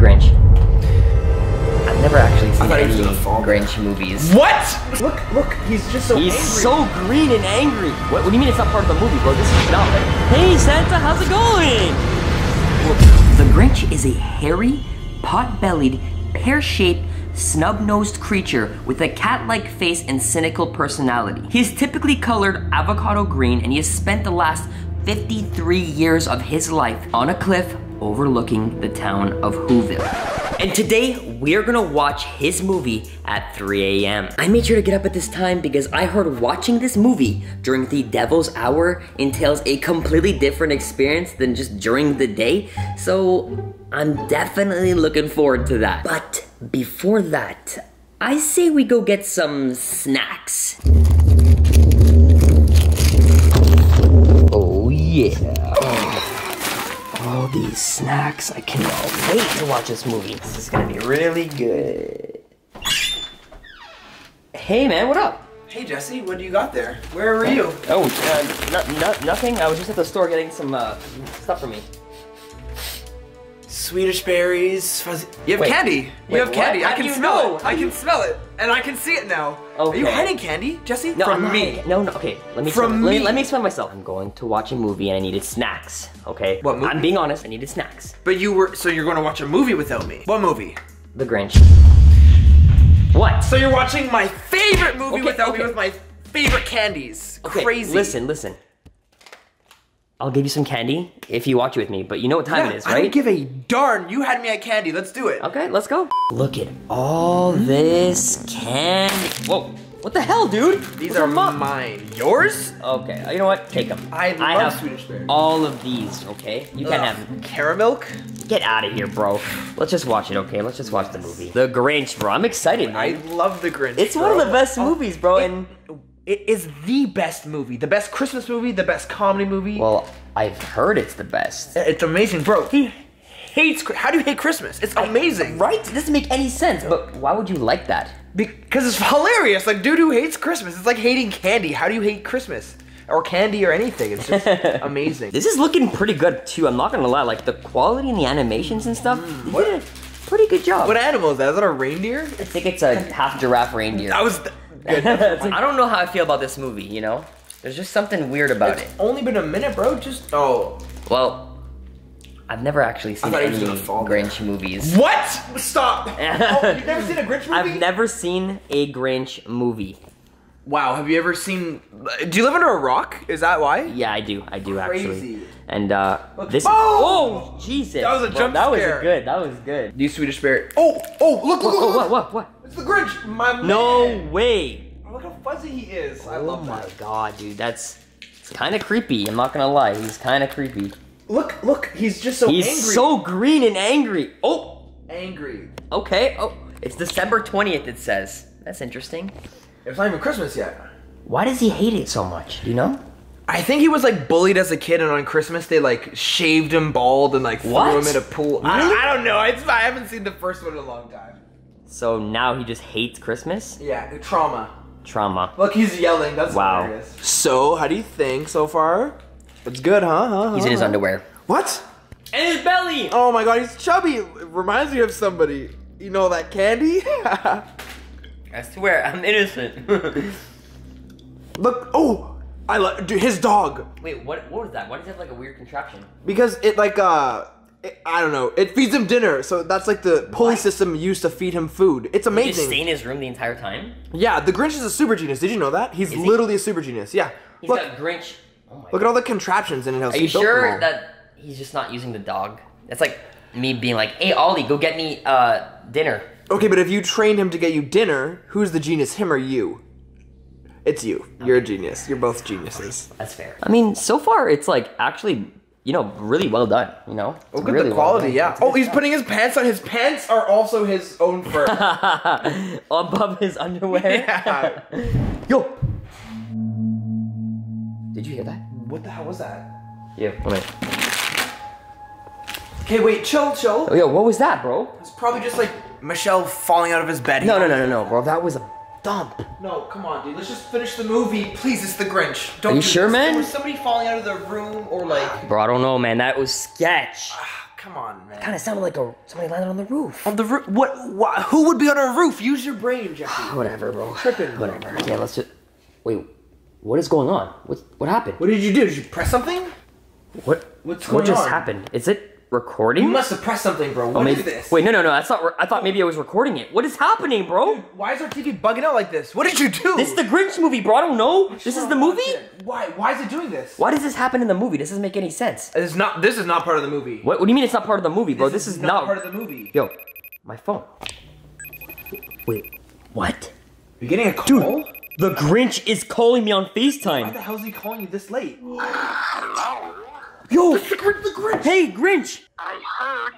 Grinch. I've never actually seen thought he was any gonna Grinch movies. What? Look, look, he's just so He's angry. so green and angry. What, what do you mean it's not part of the movie, bro? This is not. Hey, Santa, how's it going? The Grinch is a hairy, pot-bellied, pear-shaped, snub-nosed creature with a cat-like face and cynical personality. He is typically colored avocado green, and he has spent the last 53 years of his life on a cliff overlooking the town of Whoville. And today, we're gonna watch his movie at 3 a.m. I made sure to get up at this time because I heard watching this movie during the devil's hour entails a completely different experience than just during the day. So I'm definitely looking forward to that. But before that, I say we go get some snacks. Oh yeah. All these snacks. I cannot wait to watch this movie. This is gonna be really good. Hey man, what up? Hey Jesse, what do you got there? Where were you? Oh, uh, no, no, nothing. I was just at the store getting some uh, stuff for me. Swedish berries, fuzzy. You have Wait. candy. You Wait, have candy. I can smell know? it. I can smell it, and I can see it now. Are you hiding candy, Jesse? No, From I'm me. hiding- No, no. Okay, let me From explain, let me. Let me explain myself. I'm going to watch a movie and I needed snacks. Okay. What movie? I'm being honest. I needed snacks. But you were so you're going to watch a movie without me. What movie? The Grinch. What? So you're watching my favorite movie Okay, without okay. me with my favorite candies. Okay, Crazy. Listen, listen. I'll give you some candy if you watch it with me, but you know what time Yeah, it is, I right? don't give a darn. You had me at candy. Let's do it. Okay, let's go. Look at all this candy. Whoa, what the hell, dude? These are up? mine. Yours? Okay, you know what? Take them. I love have Swedish all of these, okay? You can't have them. Caramilk? Get out of here, bro. Let's just watch it, okay? Let's just watch the movie. The Grinch, bro. I'm excited, I love The Grinch. It's one of the best Oh, movies, bro, it- and... It is the best movie. The best Christmas movie, the best comedy movie. Well, I've heard it's the best. it's amazing, bro. He hates. How do you hate Christmas? It's amazing, Right? It doesn't make any sense, but why would you like that? Because it's hilarious. Like, dude who hates Christmas. It's like hating candy. How do you hate Christmas or candy or anything? It's just amazing. This is looking pretty good, too. I'm not gonna lie. Like, the quality and the animations and stuff, mm. did a pretty good job. What animal is that? Is that a reindeer? I think it's a half giraffe reindeer. That was. Good. I don't know how I feel about this movie, you know? There's just something weird about it's it. only been a minute, bro. Just oh. Well, I've never actually seen any was gonna fall Grinch movies. What? Stop. oh, you've never seen a Grinch movie? I've never seen a Grinch movie. Wow. Have you ever seen? Do you live under a rock? Is that why? Yeah, I do. I do actually. Crazy. And uh, Look- this. Boom! Oh, Jesus! That was a Bro, jump That was good. That was good. These Swedish berry. Oh, oh, look, look, Oh, look, what? What? What? It's the Grinch. My No man. way! Oh, Look how fuzzy he is. I Oh love my that. god, dude, that's it's kind of creepy. I'm not gonna lie, he's kind of creepy. Look, look, he's just so He's angry. so green and angry. Oh, angry. okay. Oh, it's December 20th. It says. That's interesting. It's not even Christmas yet. Why does he hate it so much? Do you know? I think he was like bullied as a kid, and on Christmas they like shaved him bald and like What? threw him in a pool. I, Really? I don't know. It's, I haven't seen the first one in a long time. So now he just hates Christmas. Yeah, trauma. Trauma. Look, he's yelling. That's Wow. hilarious. So, how do you think so far? It's good, huh? huh? He's in his underwear. What? And his belly. Oh my god, he's chubby. It reminds me of somebody. You know that candy? I swear, I'm innocent. Look, oh, I love, dude, his dog Wait, what? What was that? Why does he have like a weird contraption? because it like uh, it, I don't know, it feeds him dinner. So that's like the pulley What? system used to feed him food. It's He just amazing. stay in his room the entire time. Yeah, the Grinch is a super genius. Did you know that? He's he? literally a super genius. Yeah. He's Look, got Grinch. Oh my look at all the contraptions in it. Are you sure that he's just not using the dog? It's like me being like, "Hey Ollie, go get me uh dinner." Okay, but if you trained him to get you dinner, who's the genius, him or you? It's you. You're a genius. You're both geniuses. That's fair. I mean, so far it's like actually, you know, really well done. You know, Look at really the quality, done. yeah. It's Oh, he's putting his pants on. His pants are also his own fur. above his underwear. Yeah. Yo. Did you hear that? what the hell was that? Yeah. Wait. Okay, wait, chill, chill. Oh, yo, what was that, bro? It's probably just like Michelle falling out of his bed. No, no, no, no, no, bro. That was a dump. No, come on, dude. Let's just finish the movie. Please, it's the Grinch. Don't Are you do sure, this. man? There was somebody falling out of the room or like. Bro, I don't know, man. That was sketch. Ah, come on, man. Kind of sounded like a somebody landed on the roof. On the roof? What, what? Who would be on a roof? Use your brain, Jesse. Whatever, bro. Tripping. Whatever. Yeah, let's just. Wait, what is going on? What what happened? What did you do? Did you press something? What What's going on? what just on? happened? Is it recording? You must have pressed something, bro. Oh, What is maybe, this? Wait, no, no, no. That's not. I thought maybe I was recording it. What is happening, bro? Why is our TV bugging out like this? What did you do? This is the Grinch movie, bro. I don't know. This is the movie. Why? Why is it doing this? Why does this happen in the movie? This doesn't make any sense. This is not. This is not part of the movie. What, what do you mean it's not part of the movie, bro? This, is, not. part of the movie. Yo, my phone. Wait, what? You're getting a call. Dude, The Grinch is calling me on FaceTime. Why the hell is he calling you this late? Hello? Yo, The Grinch. The Grinch. hey Grinch. I heard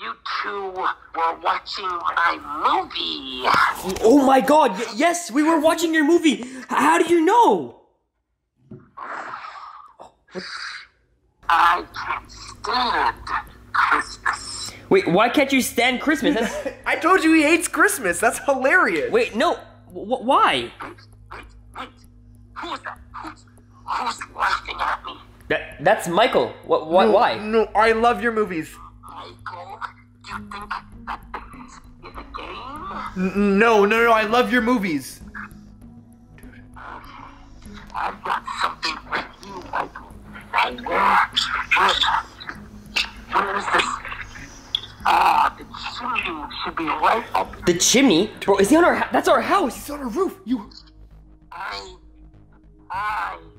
you two were watching my movie. Oh my God! y- yes, we were watching your movie. How do you know? I can't stand Christmas. Wait, why can't you stand Christmas? That's, I told you he hates Christmas. That's hilarious. wait, no. W- why? Wait, wait. Who's that? Who's, who's laughing at me? That, that's Michael. What? What? No, Why? No, I love your movies. Michael, you think that this is a game? No, no, no. I love your movies. I've got something with you, Michael. I where, where, where is this? Ah, the chimney should be right up. The chimney, bro. Is he on our? hou- That's our house. It's on our roof. You. I, I am gonna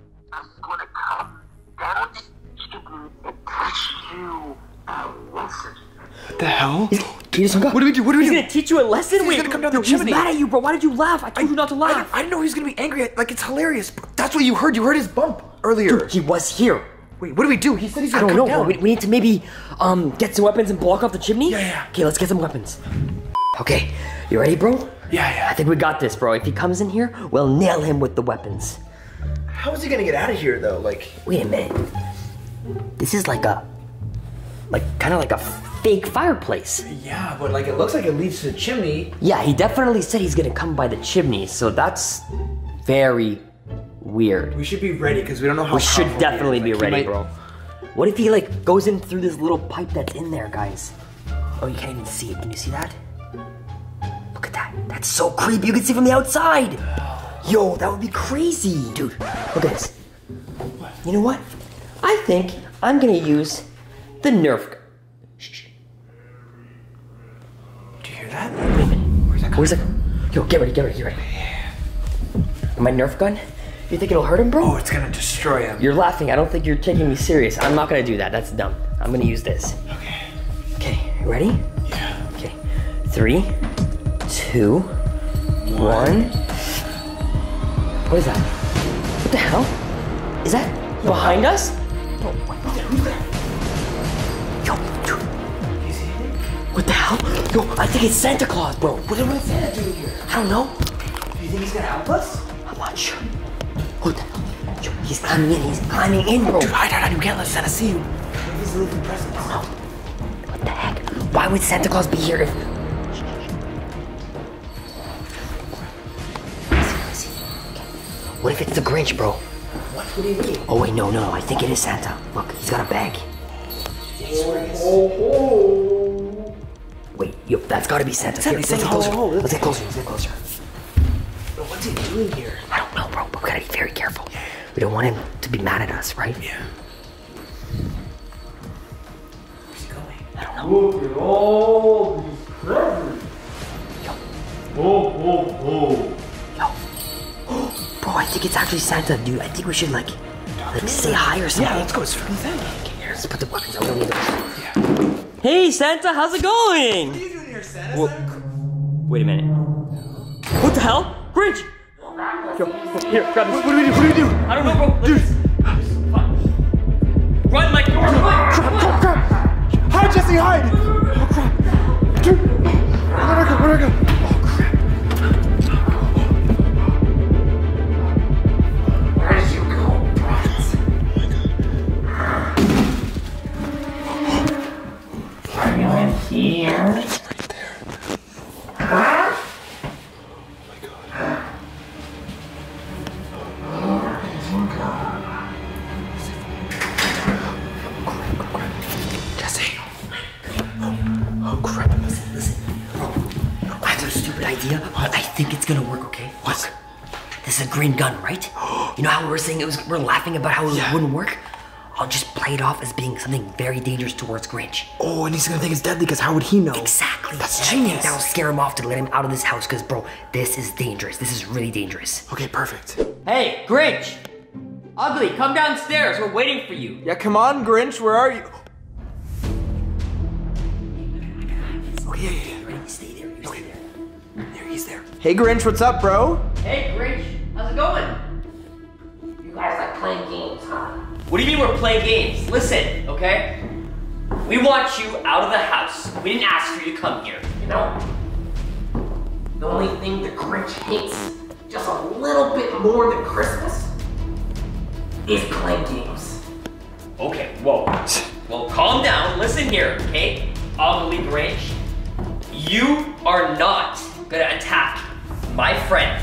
come down the chimney and teach you a lesson. The hell? He just hung up. What do we do? What do we He's do? gonna teach you a lesson. He's Wait, gonna come down yo, the he's chimney. mad at you, bro. Why did you laugh? I told you not to laugh. didn't, I didn't know he was gonna be angry. Like it's hilarious. That's what you heard. You heard his bump earlier. Dude, He was here. Wait, what do we do? He said he's gonna don't come know, bro. down. We, we need to maybe um get some weapons and block off the chimney. Yeah, yeah. Okay, let's get some weapons. Okay, you ready, bro? Yeah, yeah. I think we got this, bro. If he comes in here, we'll nail him with the weapons. How is he gonna get out of here though? Like, Wait a minute. This is like a, like kind of like a fake fireplace. yeah, but like it looks like it leads to the chimney. Yeah, he definitely said he's gonna come by the chimney, so that's very weird. We should be ready because we don't know how. We should definitely be Like, he ready, might- bro. What if he like goes in through this little pipe that's in there, guys? Oh, you can't even see it. Can you see that? Look at that. That's so creepy. You can see from the outside. Yo, that would be crazy, dude. Look at this. You know what? I think I'm gonna use the Nerf. gun. Shh. Do you hear that? Wait a minute. Where's that? Where's it? Yo, get ready, get ready, get ready. My Nerf gun? You think it'll hurt him, bro? Oh, it's gonna destroy him. You're laughing. I don't think you're taking me serious. I'm not gonna do that. That's dumb. I'm gonna use this. Okay. Okay, ready? Yeah. Okay. Three, two, one. What is that? What the hell? Is that behind us? Bro, what the Who's that? Yo, dude. What the hell? Yo, I think it's Santa Claus, bro. What am I Santa doing here? I don't know. Do you think he's gonna help us? I'm not sure. What the hell? Yo, he's climbing in. He's climbing in, bro. Dude, hide, hide, hide. We can't let Santa see you. He's leaving presents. No. What the heck? Why would Santa Claus be here if... What if it's the Grinch, bro? What? What do you mean? Oh wait, no, no, I think it is Santa. Look, he's got a bag. Oh, Wait, yo, that's gotta be Santa. Santa, Here, he's let's saying get closer. ho, ho, ho. Let's get closer. Let's get closer. But what's he doing here? I don't know, bro, but we gotta be very careful. We don't want him to be mad at us, right? Yeah. Where's he going? I don't know. Look at all these presents. Yo, Ho, ho, ho. Yo. Bro, I think it's actually Santa, dude. I think we should like, like say hi or something. Yeah, let's go. It's from the thing. Okay, here, let's put the weapons on. We don't need those. Hey, Santa, how's it going? What are you doing here, Santa? Wait a minute. What the hell? Grinch! Yo, here, grab this. What do we do? What do we do? I don't know, bro. Dude. Run, Mike! Run, Crap, crap. Hide, Jesse, hide. Oh, crap. Dude. Where'd I go? Where'd I go? here. It's right there. Oh my god. Oh crap, listen. Oh, I a stupid idea, I think it's gonna work, okay? What? This is a green gun, right? You know how we were saying it was, we're laughing about how it yeah. wouldn't work? I'll just play it off as being something very dangerous towards Grinch. Oh, and he's gonna think it's deadly because how would he know? Exactly. That's And I think genius. that'll scare him off to let him out of this house, because bro, this is dangerous. This is really dangerous. Okay, perfect. Hey, Grinch! Ugly, come downstairs. We're waiting for you. Yeah, come on, Grinch. Where are you? Okay, yeah, yeah, Ready? Stay there. You stay there. yeah. There, he's there. Hey, Grinch. What's up, bro? Hey, Grinch. How's it going? You guys like playing games, huh? What do you mean we're playing games? Listen, okay? We want you out of the house. We didn't ask for you to come here. You know, the only thing the Grinch hates just a little bit more than Christmas is playing games. Okay, whoa. Well, calm down. Listen here, okay? Ugly Grinch. You are not gonna attack my friend.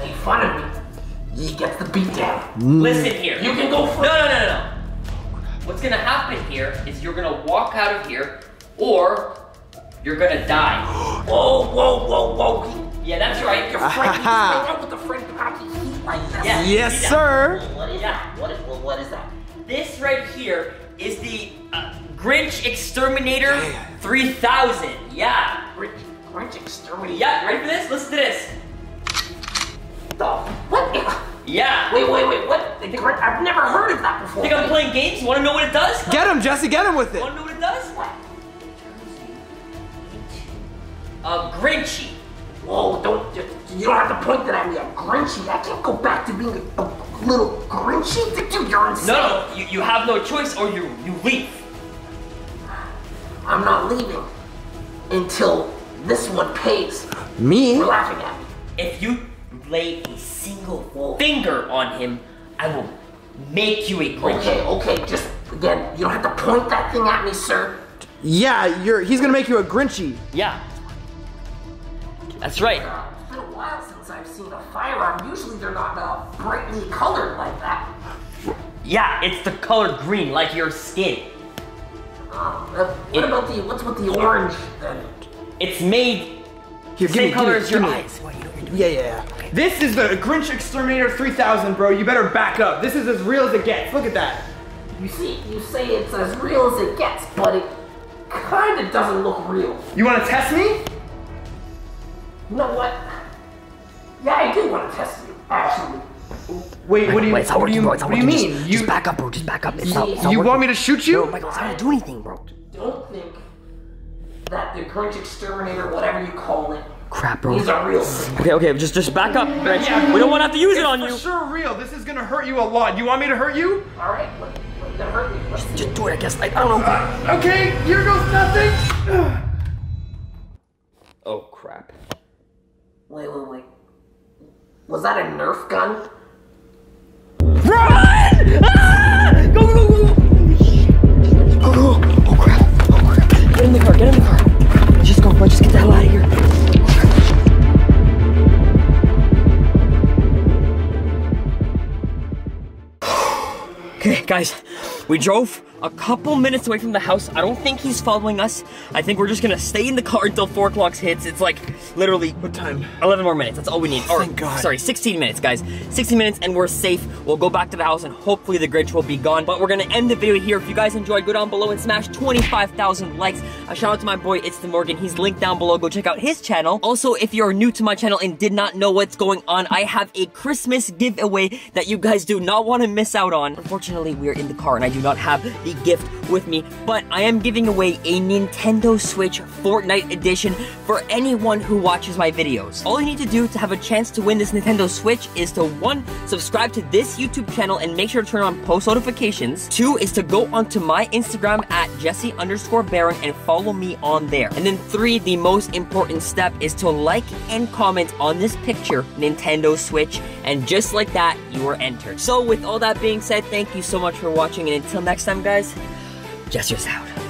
Make fun of me. He gets the beat down. Listen here. You can go No, first. no, no, no, no. What's gonna happen here is you're gonna walk out of here, or you're gonna die. Whoa, whoa, whoa, whoa. Yeah, that's right. Your friend, he's out with the friend packy heat like this. Yeah. Yes, Yeah. sir. What is Yeah. that? What is, what is that? This right here is the uh, Grinch Exterminator Yeah, yeah. 3000. Yeah. Grinch, Grinch exterminator. Yeah, ready for this? Listen to this. The, what? Yeah. Wait, wait, wait, what? I've never heard of that before. You think I'm playing games? You wanna know what it does? Get him, Jesse. Get him with it. Wanna know what it does? What? Uh, Grinchy. Whoa, don't, you, you don't have to point that at me. I'm Grinchy. I can't go back to being a, a little Grinchy. Dude, you're insane. No, no, you, you have no choice or you, you leave. I'm not leaving until this one pays. Me? You're laughing at me. If you lay a single finger on him, I will make you a Grinch. Okay, okay, just again, you don't have to point that thing at me, sir. Yeah, you're. He's gonna make you a Grinchy. Yeah. That's right. Uh, it's been a while since I've seen a firearm. Usually they're not uh, brightly colored like that. Yeah, it's the color green, like your skin. Uh, uh, what It- about the, what's with the orange then? It's made Here, same color as your give me. eyes. What, you know what you're doing? Yeah, yeah, yeah. This is the Grinch Exterminator 3000, bro. You better back up. This is as real as it gets. Look at that. You see, you say it's as real as it gets, but it kinda doesn't look real. You want to test me? You know what? Yeah, I do want to test you, actually. Wait, what do you? Wait, it's not what do you? bro. It's not What do you mean? Just, You just back up, bro. Just back up. It's not, it's not you working. want me to shoot you? No, Michael, it's not gonna do anything, bro. Don't think that the Grinch Exterminator, whatever you call it, Crap, bro. is a real. Okay, okay, just just back up. Yeah, we don't want to have to use it on for you. sure real. This is gonna hurt you a lot. You want me to hurt you? Alright, what, what that hurt me? Let's see. Just do it, I guess. Like, I don't know. Okay, here goes nothing. Oh crap. Wait, wait, wait. Was that a Nerf gun? Run! Ah! Go, go, go, go! Go, go, go. Oh crap. Oh crap. Get in the car, get in the car. Guys, we drove a couple minutes away from the house. I don't think he's following us. I think we're just gonna stay in the car until 4 o'clock hits. It's like literally What time? 11 more minutes. That's all we need. Oh, or, thank God. Sorry, 16 minutes, guys. 16 minutes and we're safe. We'll go back to the house and hopefully the Grinch will be gone. But we're gonna end the video here. If you guys enjoyed, go down below and smash 25,000 likes. A shout out to my boy, ItzDuhMorgan. He's linked down below. Go check out his channel. Also, if you're new to my channel and did not know what's going on, I have a Christmas giveaway that you guys do not want to miss out on. Unfortunately, we're in the car and I do not have the gift with me, but I am giving away a Nintendo Switch Fortnite edition for anyone who watches my videos. All you need to do to have a chance to win this Nintendo Switch is to one, subscribe to this YouTube channel and make sure to turn on post notifications. Two is to go onto my Instagram at Jesse underscore Baron and follow me on there. And then three, the most important step is to like and comment on this picture, Nintendo Switch, and just like that, you are entered. So with all that being said, thank you so much for watching and until next time guys, Jesse's out.